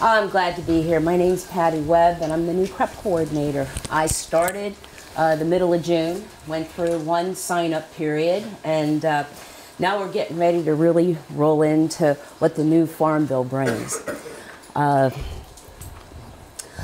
I'm glad to be here. My name's Patti Webb, and I'm the new CREP coordinator. I started uh, the middle of June, went through one sign-up period, and uh, now we're getting ready to really roll into what the new Farm Bill brings. Uh,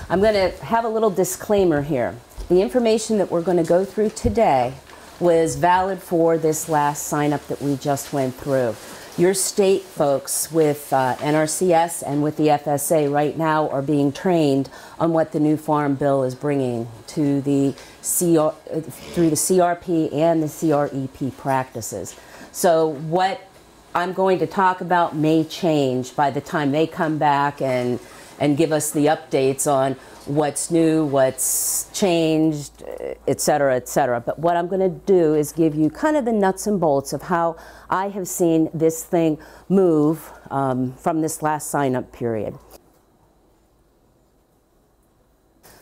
I'm going to have a little disclaimer here. The information that we're going to go through today was valid for this last sign-up that we just went through. Your state folks with uh, NRCS and with the FSA right now are being trained on what the new Farm Bill is bringing to the CR, through the CRP and the CREP practices. So what I'm going to talk about may change by the time they come back and and give us the updates on what's new, what's changed, et cetera, et cetera. But what I'm going to do is give you kind of the nuts and bolts of how I have seen this thing move um, from this last sign up period.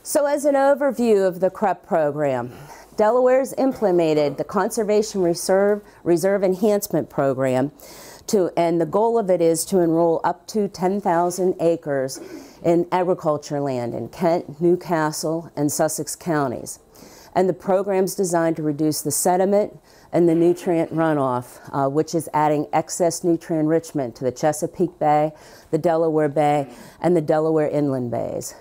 So as an overview of the CREP program, Delaware's implemented the Conservation Reserve, Reserve Enhancement Program to, and the goal of it is to enroll up to 10,000 acres in agriculture land in Kent, New Castle, and Sussex counties. And the program is designed to reduce the sediment and the nutrient runoff, uh, which is adding excess nutrient enrichment to the Chesapeake Bay, the Delaware Bay, and the Delaware Inland Bays.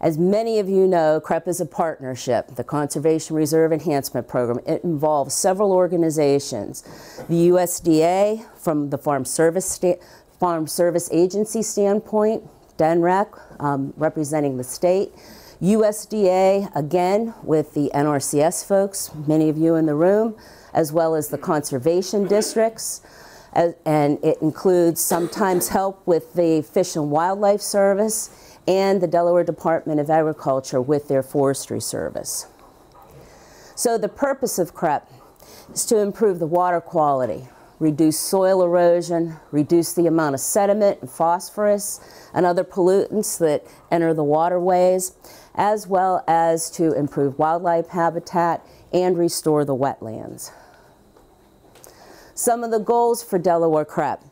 As many of you know, CREP is a partnership, the Conservation Reserve Enhancement Program. It involves several organizations. The USDA, from the Farm Service, Farm Service Agency standpoint, DNREC um, representing the state, USDA, again, with the NRCS folks, many of you in the room, as well as the conservation districts, and it includes sometimes help with the Fish and Wildlife Service and the Delaware Department of Agriculture with their forestry service. So the purpose of CREP is to improve the water quality, reduce soil erosion, reduce the amount of sediment and phosphorus and other pollutants that enter the waterways, as well as to improve wildlife habitat and restore the wetlands. Some of the goals for Delaware CREP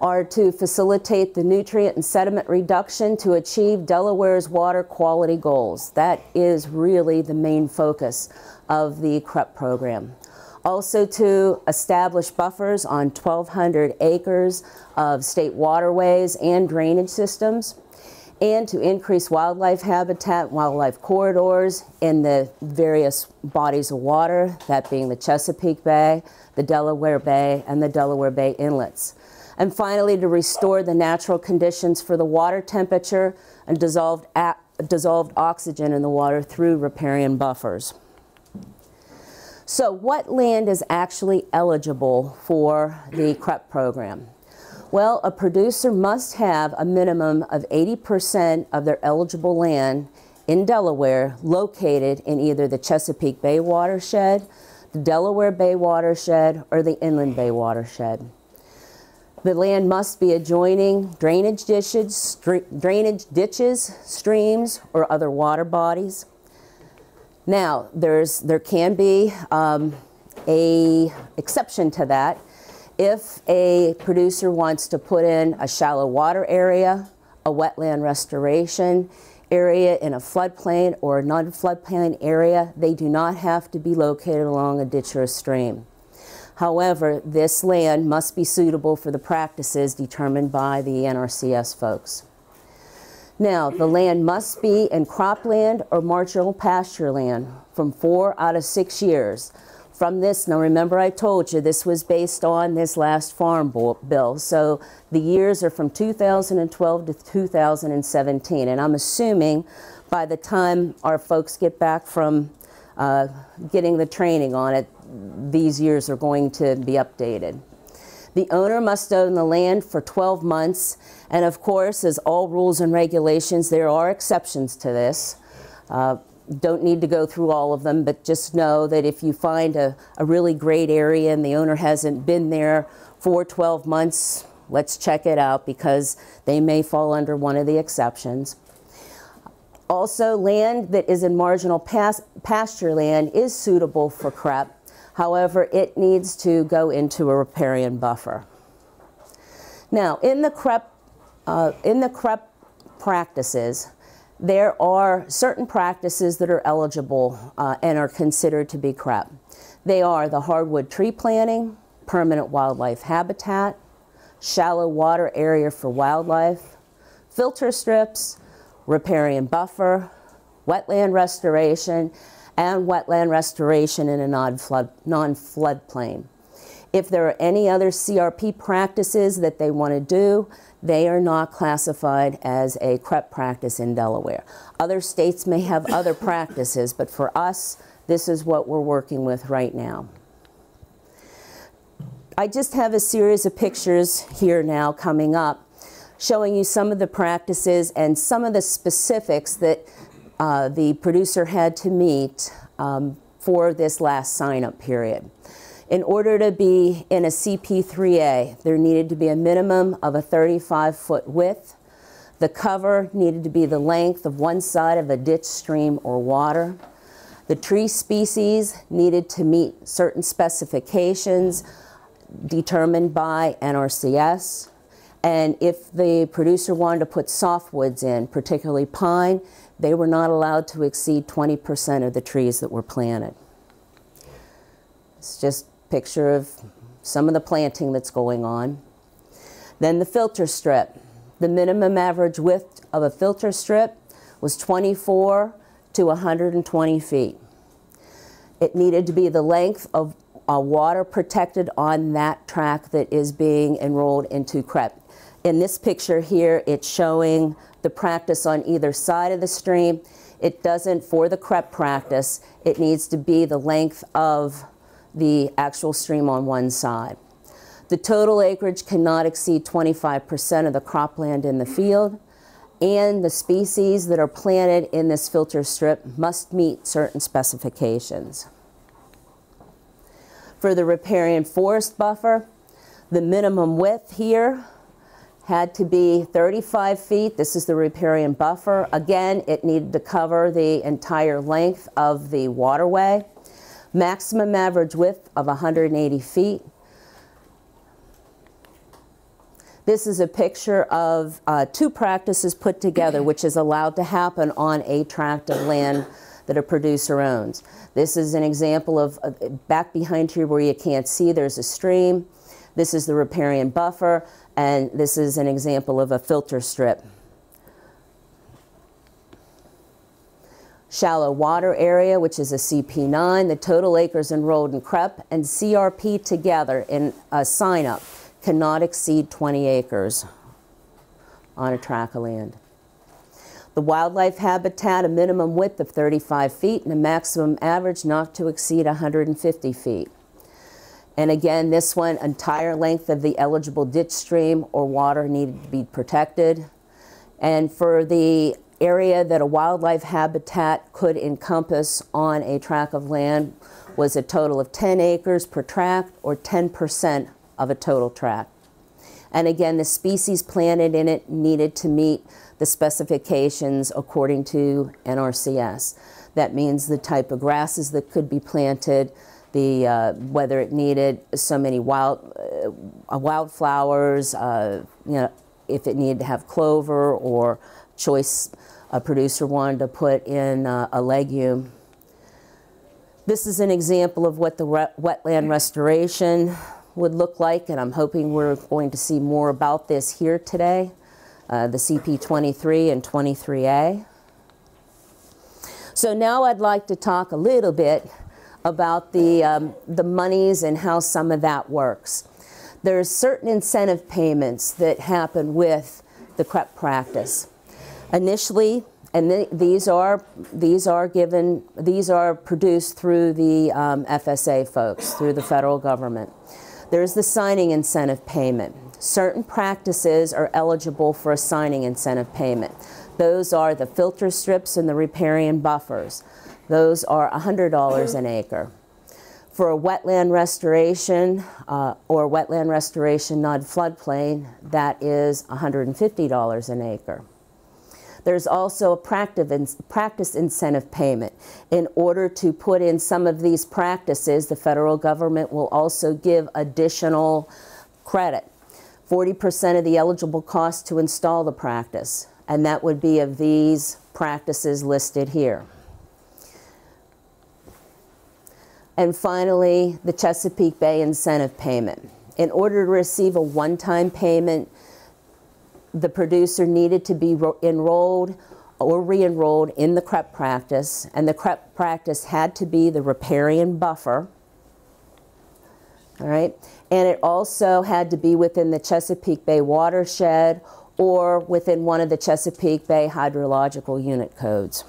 are to facilitate the nutrient and sediment reduction to achieve Delaware's water quality goals. That is really the main focus of the CREP program. Also to establish buffers on 1,200 acres of state waterways and drainage systems and to increase wildlife habitat, wildlife corridors in the various bodies of water, that being the Chesapeake Bay, the Delaware Bay, and the Delaware Bay inlets and finally to restore the natural conditions for the water temperature and dissolved, dissolved oxygen in the water through riparian buffers. So what land is actually eligible for the CREP program? Well, a producer must have a minimum of 80% of their eligible land in Delaware located in either the Chesapeake Bay watershed, the Delaware Bay watershed, or the Inland Bay watershed. The land must be adjoining drainage drainage ditches, streams, or other water bodies. Now, there's, there can be um, a exception to that if a producer wants to put in a shallow water area, a wetland restoration area in a floodplain or a non-floodplain area, they do not have to be located along a ditch or a stream. However, this land must be suitable for the practices determined by the NRCS folks. Now, the land must be in cropland or marginal pasture land from four out of six years. From this, now remember I told you this was based on this last farm bill, so the years are from 2012 to 2017, and I'm assuming by the time our folks get back from uh, getting the training on it, these years are going to be updated. The owner must own the land for 12 months, and of course, as all rules and regulations, there are exceptions to this. Uh, don't need to go through all of them, but just know that if you find a, a really great area and the owner hasn't been there for 12 months, let's check it out because they may fall under one of the exceptions. Also, land that is in marginal pas pasture land is suitable for CREP However, it needs to go into a riparian buffer. Now, in the CREP uh, in the CREP practices, there are certain practices that are eligible uh, and are considered to be CREP. They are the hardwood tree planting, permanent wildlife habitat, shallow water area for wildlife, filter strips, riparian buffer, wetland restoration, and wetland restoration in a non-flood non floodplain. If there are any other CRP practices that they want to do, they are not classified as a CREP practice in Delaware. Other states may have other practices, but for us, this is what we're working with right now. I just have a series of pictures here now coming up showing you some of the practices and some of the specifics that uh, the producer had to meet um, for this last sign-up period. In order to be in a CP3A, there needed to be a minimum of a 35 foot width. The cover needed to be the length of one side of a ditch, stream, or water. The tree species needed to meet certain specifications determined by NRCS. And if the producer wanted to put softwoods in, particularly pine, they were not allowed to exceed 20% of the trees that were planted. It's just picture of some of the planting that's going on. Then the filter strip. The minimum average width of a filter strip was 24 to 120 feet. It needed to be the length of a water protected on that track that is being enrolled into CREP. In this picture here, it's showing the practice on either side of the stream. It doesn't, for the CREP practice, it needs to be the length of the actual stream on one side. The total acreage cannot exceed 25% of the cropland in the field, and the species that are planted in this filter strip must meet certain specifications. For the riparian forest buffer, the minimum width here had to be 35 feet. This is the riparian buffer. Again, it needed to cover the entire length of the waterway maximum average width of 180 feet. This is a picture of uh, two practices put together, which is allowed to happen on a tract of land that a producer owns. This is an example of uh, back behind here where you can't see, there's a stream. This is the riparian buffer, and this is an example of a filter strip. shallow water area, which is a CP9. The total acres enrolled in CREP and CRP together in a sign-up cannot exceed 20 acres on a tract of land. The wildlife habitat, a minimum width of 35 feet and a maximum average not to exceed 150 feet. And again, this one, entire length of the eligible ditch stream or water needed to be protected. And for the area that a wildlife habitat could encompass on a tract of land was a total of 10 acres per tract or 10% of a total tract. And again, the species planted in it needed to meet the specifications according to NRCS. That means the type of grasses that could be planted, the uh, whether it needed so many wild uh, wildflowers, uh, you know, if it needed to have clover or choice a producer wanted to put in uh, a legume. This is an example of what the wetland restoration would look like, and I'm hoping we're going to see more about this here today, uh, the CP23 and 23A. So now I'd like to talk a little bit about the, um, the monies and how some of that works. There's certain incentive payments that happen with the CREP practice. Initially, and th these are these are given these are produced through the um, FSA folks through the federal government. There's the signing incentive payment. Certain practices are eligible for a signing incentive payment. Those are the filter strips and the riparian buffers. Those are $100 an acre. For a wetland restoration uh, or wetland restoration non-floodplain, that is $150 an acre. There's also a practice incentive payment. In order to put in some of these practices, the federal government will also give additional credit. 40% of the eligible cost to install the practice, and that would be of these practices listed here. And finally, the Chesapeake Bay incentive payment. In order to receive a one-time payment, the producer needed to be enrolled or re-enrolled in the CREP practice, and the CREP practice had to be the riparian buffer, all right? And it also had to be within the Chesapeake Bay watershed or within one of the Chesapeake Bay hydrological unit codes.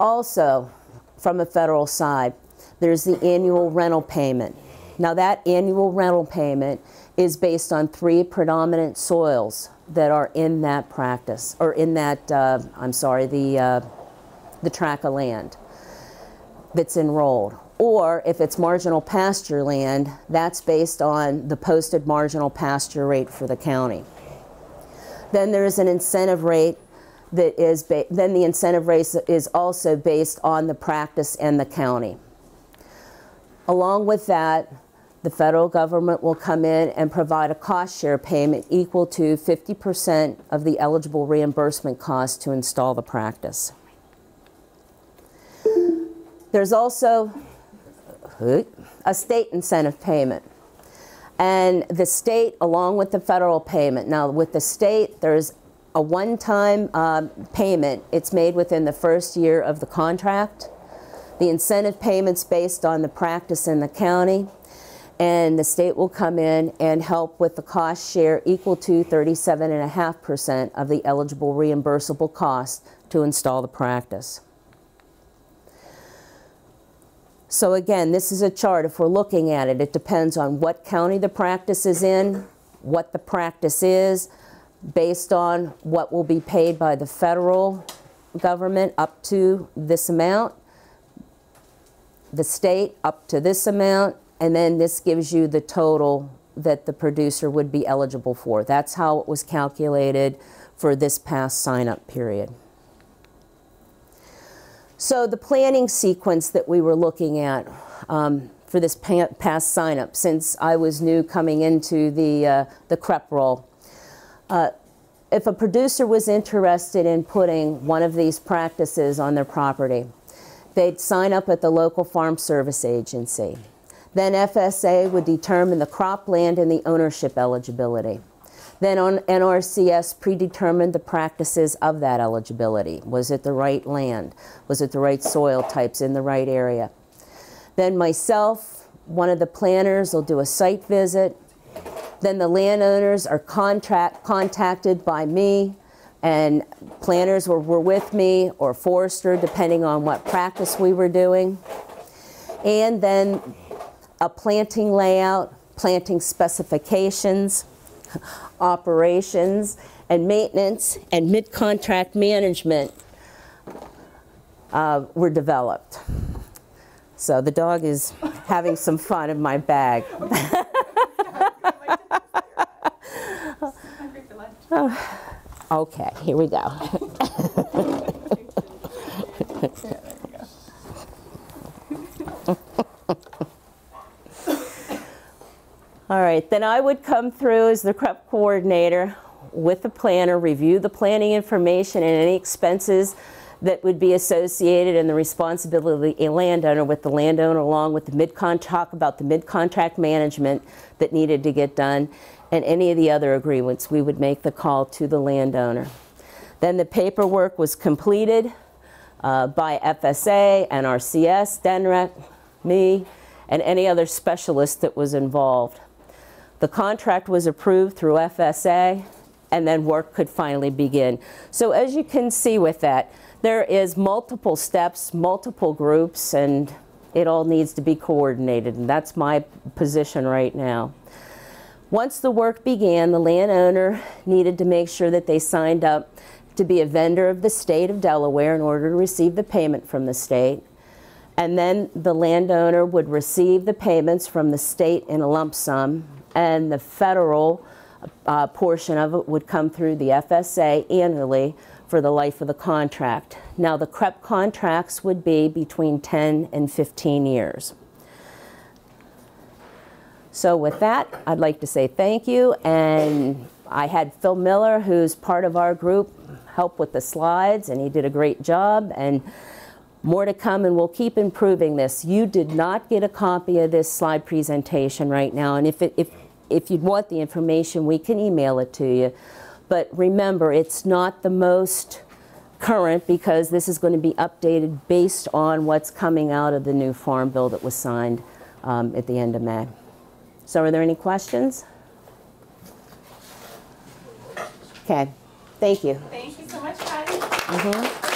Also, from a federal side, there's the annual rental payment. Now that annual rental payment is based on three predominant soils that are in that practice, or in that, uh, I'm sorry, the, uh, the tract of land that's enrolled. Or if it's marginal pasture land, that's based on the posted marginal pasture rate for the county. Then there's an incentive rate that is, then the incentive rate is also based on the practice and the county. Along with that, the federal government will come in and provide a cost share payment equal to 50% of the eligible reimbursement cost to install the practice. There's also a state incentive payment. And the state, along with the federal payment. Now, with the state, there's a one-time um, payment. It's made within the first year of the contract. The incentive payment's based on the practice in the county and the state will come in and help with the cost share equal to 37.5% of the eligible reimbursable cost to install the practice. So again, this is a chart. If we're looking at it, it depends on what county the practice is in, what the practice is, based on what will be paid by the federal government up to this amount, the state up to this amount, and then this gives you the total that the producer would be eligible for. That's how it was calculated for this past sign-up period. So the planning sequence that we were looking at um, for this past sign-up, since I was new coming into the, uh, the CREP role, uh, if a producer was interested in putting one of these practices on their property, they'd sign up at the local farm service agency. Then FSA would determine the cropland and the ownership eligibility. Then on NRCS predetermined the practices of that eligibility. Was it the right land? Was it the right soil types in the right area? Then myself, one of the planners will do a site visit. Then the landowners are contract, contacted by me and planners were, were with me or forester depending on what practice we were doing. And then a planting layout, planting specifications, operations, and maintenance, and mid-contract management uh, were developed. So the dog is having some fun in my bag. okay, here we go. All right, then I would come through as the CREP coordinator with the planner, review the planning information and any expenses that would be associated and the responsibility of the landowner with the landowner along with the mid-con, talk about the mid-contract management that needed to get done and any of the other agreements, we would make the call to the landowner. Then the paperwork was completed uh, by FSA, NRCS, DNREC, me, and any other specialist that was involved. The contract was approved through FSA and then work could finally begin. So as you can see with that, there is multiple steps, multiple groups, and it all needs to be coordinated, and that's my position right now. Once the work began, the landowner needed to make sure that they signed up to be a vendor of the state of Delaware in order to receive the payment from the state. And then the landowner would receive the payments from the state in a lump sum and the federal uh, portion of it would come through the FSA annually for the life of the contract. Now the CREP contracts would be between 10 and 15 years. So with that, I'd like to say thank you, and I had Phil Miller, who's part of our group, help with the slides, and he did a great job, and more to come, and we'll keep improving this. You did not get a copy of this slide presentation right now, and if, it, if, if you'd want the information, we can email it to you. But remember, it's not the most current because this is going to be updated based on what's coming out of the new farm bill that was signed um, at the end of May. So are there any questions? Okay, thank you. Thank you so much, Patti.